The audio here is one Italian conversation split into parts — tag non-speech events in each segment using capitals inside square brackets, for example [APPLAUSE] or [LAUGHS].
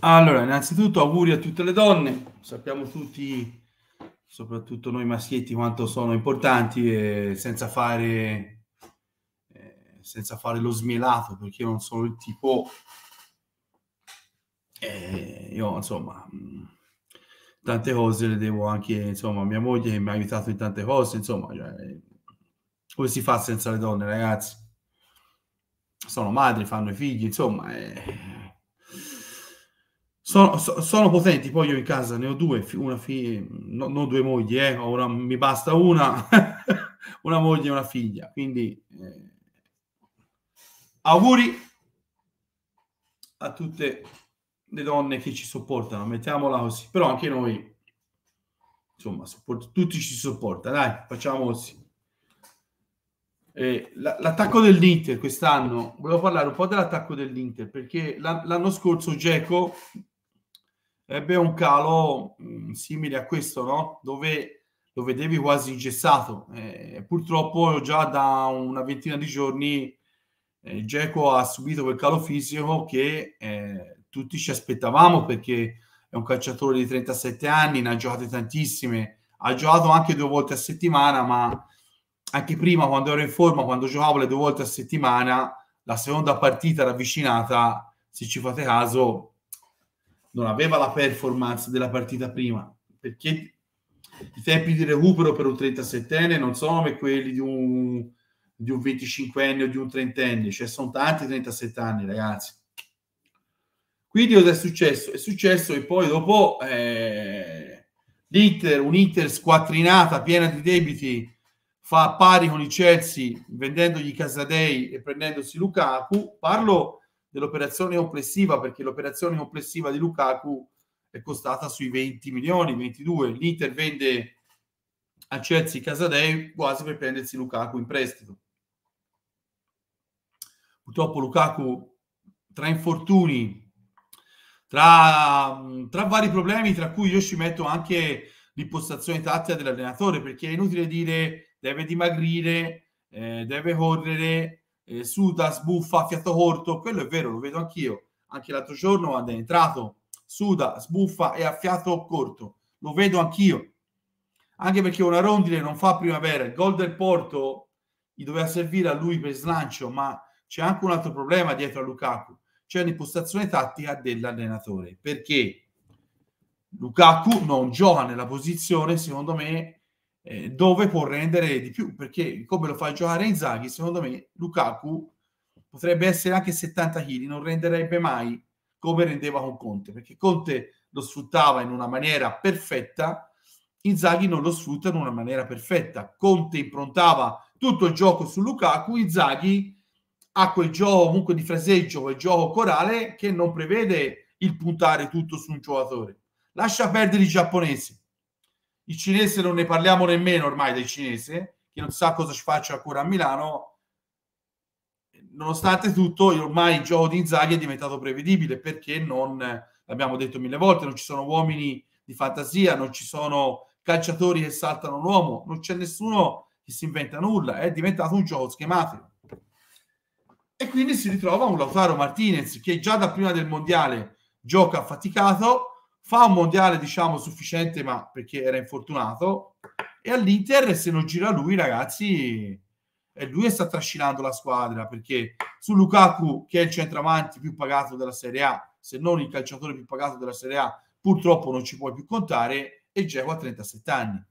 Allora, innanzitutto auguri a tutte le donne, sappiamo tutti, soprattutto noi maschietti, quanto sono importanti e senza fare, eh, senza fare lo smielato, perché io non sono il tipo, eh, io insomma, tante cose le devo anche, insomma, mia moglie che mi ha aiutato in tante cose, insomma, cioè, come si fa senza le donne, ragazzi? Sono madri, fanno i figli, insomma... Eh sono, sono, potenti, poi io in casa ne ho due, una figlia, no, non due mogli, eh, una, mi basta una, [LAUGHS] una moglie e una figlia, quindi eh, auguri a tutte le donne che ci sopportano, mettiamola così, però anche noi, insomma, support- tutti ci sopportano, dai, facciamo così. Eh, l'attacco dell'Inter quest'anno, volevo parlare un po' dell'attacco dell'Inter perché l'anno scorso Geco ebbe un calo mh, mm, simile a questo, no? Dove lo vedevi quasi ingessato. Eh, purtroppo già da una ventina di giorni eh, Geco ha subito quel calo fisico che eh, tutti ci aspettavamo perché è un calciatore di 37 anni, ne ha giocate tantissime, ha giocato anche due volte a settimana, ma anche prima quando ero in forma, quando giocavo le due volte a settimana, la seconda partita ravvicinata, se ci fate caso, non aveva la performance della partita prima, perché i tempi di recupero per un 37enne non sono come quelli di un, di un 25enne o di un 30enne, cioè sono tanti 37 anni, ragazzi. Quindi cosa è successo? È successo e poi dopo eh, l'Inter, un'Inter squattrinata, piena di debiti, fa pari con i Chelsea vendendogli Casadei e prendendosi Lukaku. Parlo dell'operazione complessiva, perché l'operazione complessiva di Lukaku è costata sui 20 milioni, 22. L'Inter vende a Chelsea Casadei quasi per prendersi Lukaku in prestito. Purtroppo Lukaku tra infortuni, tra, tra vari problemi, tra cui io ci metto anche l'impostazione tattica dell'allenatore, perché è inutile dire deve dimagrire, eh, deve correre, eh, suda, sbuffa, fiato corto, quello è vero, lo vedo anch'io. Anche l'altro giorno quando è entrato, suda, sbuffa e a fiato corto, lo vedo anch'io. Anche perché una rondine non fa primavera, il gol del Porto gli doveva servire a lui per slancio, ma c'è anche un altro problema dietro a Lukaku, c'è l'impostazione tattica dell'allenatore, perché Lukaku non gioca nella posizione, secondo me, eh, dove può rendere di più, perché come lo fa giocare Inzaghi, secondo me Lukaku potrebbe essere anche 70 kg, non renderebbe mai come rendeva con Conte, perché Conte lo sfruttava in una maniera perfetta, Inzaghi non lo sfrutta in una maniera perfetta. Conte improntava tutto il gioco su Lukaku, Inzaghi ha quel gioco comunque di fraseggio, quel gioco corale che non prevede il puntare tutto su un giocatore. Lascia perdere i giapponesi il cinese non ne parliamo nemmeno ormai del cinese, che non sa cosa ci faccia ancora a Milano. Nonostante tutto, ormai il gioco di Inzaghi è diventato prevedibile perché non, l'abbiamo detto mille volte, non ci sono uomini di fantasia, non ci sono calciatori che saltano un uomo, non c'è nessuno che si inventa nulla, è diventato un gioco schematico. E quindi si ritrova un Lautaro Martinez che già da prima del mondiale gioca affaticato, fa un mondiale diciamo sufficiente ma perché era infortunato. E all'Inter se non gira lui ragazzi e lui sta trascinando la squadra perché su Lukaku che è il centravanti più pagato della Serie A se non il calciatore più pagato della Serie A purtroppo non ci puoi più contare e Geco ha 37 anni.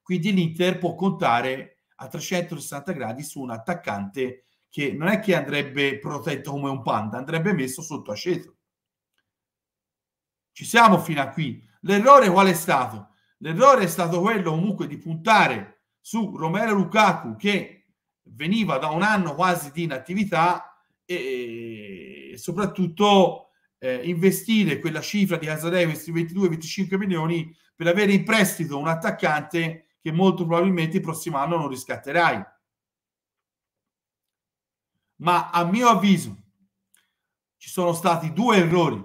Quindi l'Inter può contare a 360 gradi su un attaccante che non è che andrebbe protetto come un panda andrebbe messo sotto aceto ci siamo fino a qui. L'errore qual è stato? L'errore è stato quello comunque di puntare su Romero Lukaku che veniva da un anno quasi di inattività e soprattutto eh, investire quella cifra di Casadei, questi 22-25 milioni per avere in prestito un attaccante che molto probabilmente il prossimo anno non riscatterai. Ma a mio avviso ci sono stati due errori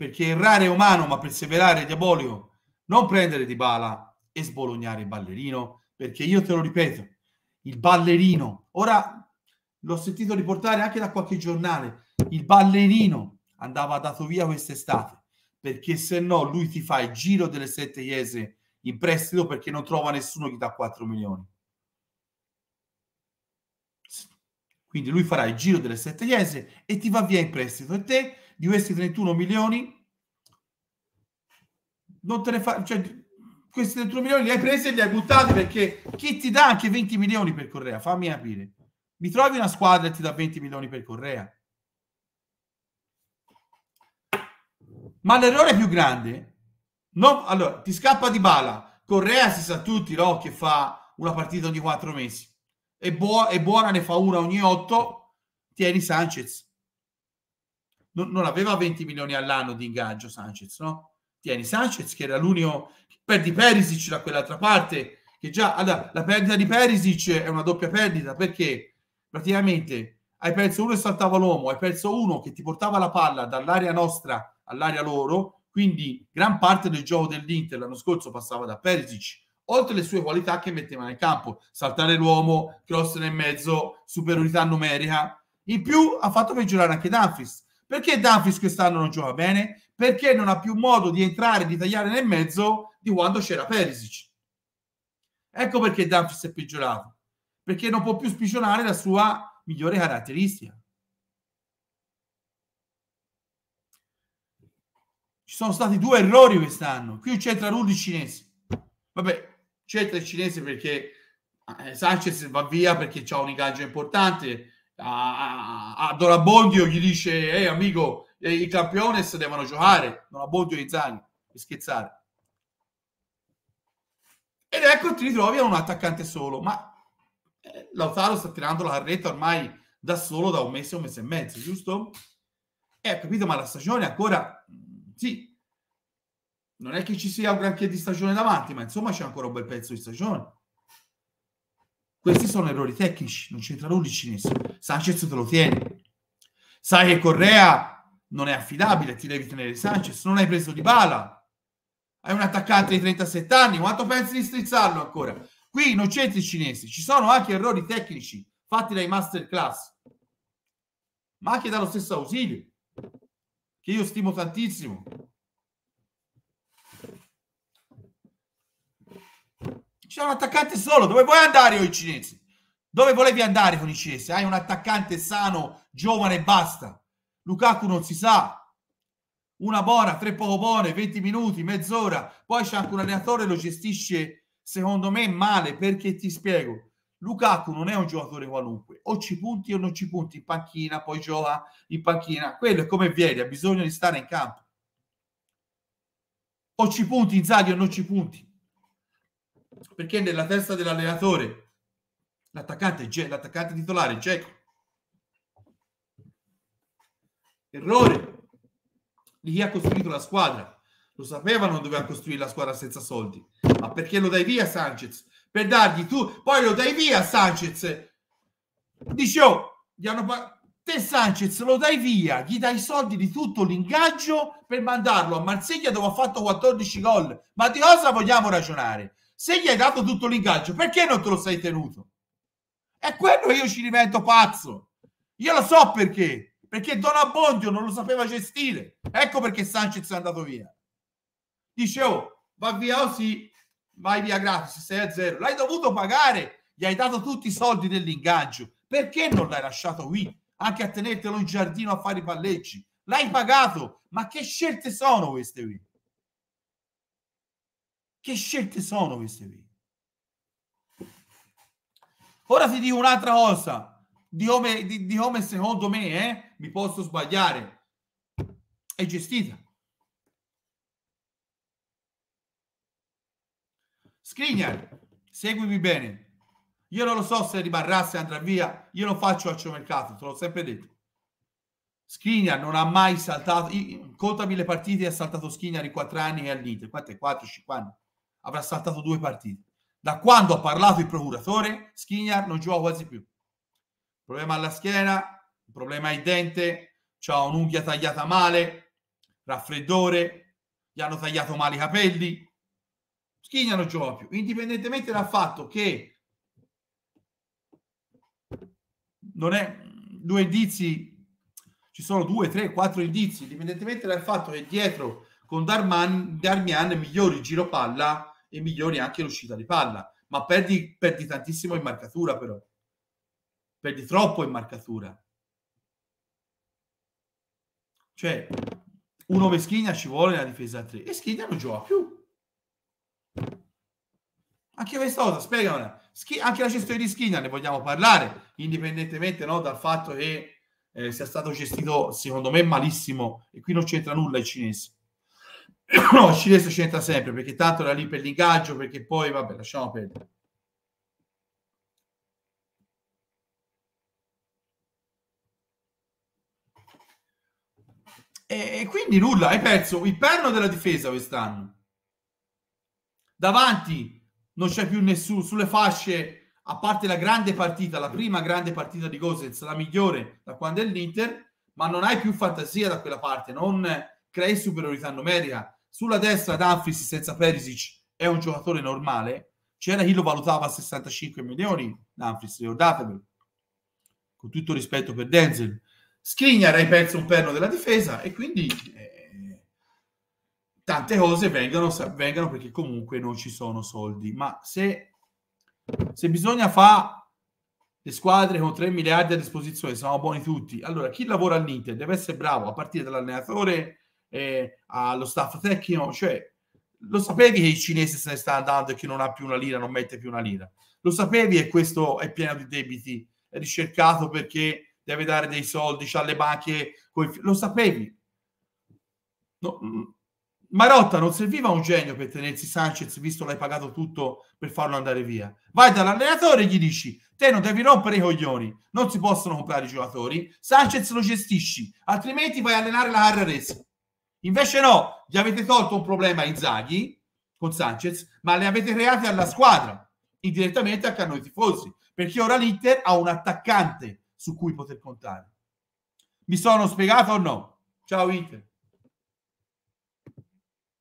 perché errare è umano ma perseverare è diabolico. Non prendere di bala e sbolognare il ballerino, perché io te lo ripeto, il ballerino, ora l'ho sentito riportare anche da qualche giornale, il ballerino andava dato via quest'estate. perché se no lui ti fa il giro delle sette iese in prestito perché non trova nessuno che dà 4 milioni. Quindi lui farà il giro delle sette iese e ti va via in prestito e te di questi 31 milioni non te ne fa cioè, questi 31 milioni li hai presi e li hai buttati perché chi ti dà anche 20 milioni per Correa? Fammi capire. Mi trovi una squadra e ti dà 20 milioni per Correa? Ma l'errore più grande, no, allora ti scappa di bala. Correa si sa tutti no, che fa una partita ogni quattro mesi. E, buo- e buona ne fa una ogni otto. Tieni Sanchez. Non, non aveva 20 milioni all'anno di ingaggio Sanchez, no? Tieni Sanchez che era l'unico. Perdi Perisic da quell'altra parte. Che già allora, la perdita di Perisic è una doppia perdita perché praticamente hai perso uno e saltava l'uomo, hai perso uno che ti portava la palla dall'area nostra all'area loro, quindi gran parte del gioco dell'Inter l'anno scorso passava da Perisic, oltre le sue qualità che metteva nel campo, saltare l'uomo, cross nel mezzo, superiorità numerica. In più ha fatto peggiorare anche Danfis. Perché Danfis quest'anno non gioca bene? Perché non ha più modo di entrare, di tagliare nel mezzo di quando c'era Perisic. Ecco perché Danfis è peggiorato. Perché non può più spiccionare la sua migliore caratteristica. Ci sono stati due errori quest'anno. Qui c'entra nulla il cinese. Vabbè, c'entra il cinese perché eh, Sanchez va via perché c'ha un ingaggio importante. A, a, a Don Abbondio gli dice: Ehi, amico, eh, i campiones devono giocare. Don Abbondio e Zani, per scherzare. Ed ecco ti ritrovi a un attaccante solo. Ma eh, Lautaro sta tirando la carretta ormai da solo da un mese, un mese e mezzo, giusto? E eh, capito, ma la stagione ancora sì, non è che ci sia un granché di stagione davanti, ma insomma c'è ancora un bel pezzo di stagione. Questi sono errori tecnici, non c'entra nulla il cinese. Sanchez te lo tieni. Sai che Correa non è affidabile, ti devi tenere Sanchez, non hai preso di bala. Hai un attaccante di 37 anni, quanto pensi di strizzarlo ancora? Qui non c'entri i cinesi, ci sono anche errori tecnici fatti dai masterclass, ma anche dallo stesso Ausilio che io stimo tantissimo. C'è un attaccante solo. Dove vuoi andare con i cinesi? Dove volevi andare con i cinesi? Hai un attaccante sano, giovane e basta. Lukaku non si sa. Una buona, tre poco buone, 20 minuti, mezz'ora. Poi c'è anche un allenatore lo gestisce, secondo me, male. Perché ti spiego Lukaku non è un giocatore qualunque, o ci punti o non ci punti in panchina, poi gioca in panchina. Quello è come viene, ha bisogno di stare in campo. O ci punti in Zaghi o non ci punti. Perché nella testa dell'allenatore l'attaccante, l'attaccante titolare Geco. Errore di chi ha costruito la squadra. Lo sapevano doveva costruire la squadra senza soldi, ma perché lo dai via Sanchez? per dargli tu, poi lo dai via Sanchez. Dici, oh, gli hanno te Sanchez lo dai via, gli dai i soldi di tutto l'ingaggio per mandarlo a Marsiglia dove ha fatto 14 gol. Ma di cosa vogliamo ragionare? Se gli hai dato tutto l'ingaggio, perché non te lo sei tenuto? È quello che io ci divento pazzo. Io lo so perché. Perché Don Abbondio non lo sapeva gestire. Ecco perché Sanchez è andato via. Dice, oh, va via così, vai via gratis 6 a 0 l'hai dovuto pagare gli hai dato tutti i soldi dell'ingaggio perché non l'hai lasciato qui anche a tenertelo in giardino a fare i palleggi l'hai pagato ma che scelte sono queste qui che scelte sono queste qui ora ti dico un'altra cosa di come, di, di come secondo me eh, mi posso sbagliare è gestita Skriniar, seguimi bene. Io non lo so se rimarrà, se andrà via. Io non faccio mercato, te l'ho sempre detto. Skriniar non ha mai saltato, contami le partite, ha saltato Skriniar in quattro anni e all'Inter. Quante? 4, 5 anni. Avrà saltato due partite. Da quando ha parlato il procuratore, Skriniar non gioca quasi più. Problema alla schiena, problema ai dente, ha un'unghia tagliata male, raffreddore, gli hanno tagliato male i capelli, Schigna non gioca più, indipendentemente dal fatto che non è due indizi, ci sono due, tre, quattro indizi, indipendentemente dal fatto che dietro con Darman, Darmian migliori giro palla e migliori anche l'uscita di palla, ma perdi, perdi tantissimo in marcatura però, perdi troppo in marcatura. Cioè, uno come Schigna ci vuole nella difesa a 3 e Schigna non gioca più. Anche questa cosa, spiegamela. Schi- anche la gestione di Schigna ne vogliamo parlare, indipendentemente no, dal fatto che eh, sia stato gestito, secondo me, malissimo. E qui non c'entra nulla il cinese. [COUGHS] no, il cinese c'entra sempre, perché tanto era lì per l'ingaggio, perché poi, vabbè, lasciamo perdere. E quindi nulla, hai perso il perno della difesa quest'anno. Davanti non c'è più nessuno, sulle fasce, a parte la grande partita, la prima grande partita di Gosens, la migliore da quando è l'Inter, ma non hai più fantasia da quella parte, non crei superiorità numerica. Sulla destra Dumfries senza Perisic è un giocatore normale, c'era chi lo valutava a 65 milioni, Dumfries, ricordatevelo, con tutto rispetto per Denzel. Skriniar hai perso un perno della difesa e quindi eh, tante cose vengono, vengono, perché comunque non ci sono soldi. Ma se, se bisogna fare le squadre con 3 miliardi a disposizione, siamo buoni tutti, allora chi lavora all'Inter deve essere bravo a partire dall'allenatore eh, allo staff tecnico, cioè lo sapevi che il cinese se ne sta andando e che non ha più una lira, non mette più una lira. Lo sapevi e questo è pieno di debiti, è ricercato perché deve dare dei soldi, c'ha le banche, lo sapevi. No, mm, Marotta non serviva un genio per tenersi Sanchez, visto l'hai pagato tutto per farlo andare via. Vai dall'allenatore e gli dici: Te non devi rompere i coglioni, non si possono comprare i giocatori. Sanchez lo gestisci, altrimenti vai a allenare la Carrarese. Invece, no, gli avete tolto un problema ai Zaghi con Sanchez, ma le avete create alla squadra, indirettamente anche a noi tifosi, perché ora l'Inter ha un attaccante su cui poter contare. Mi sono spiegato o no? Ciao Inter.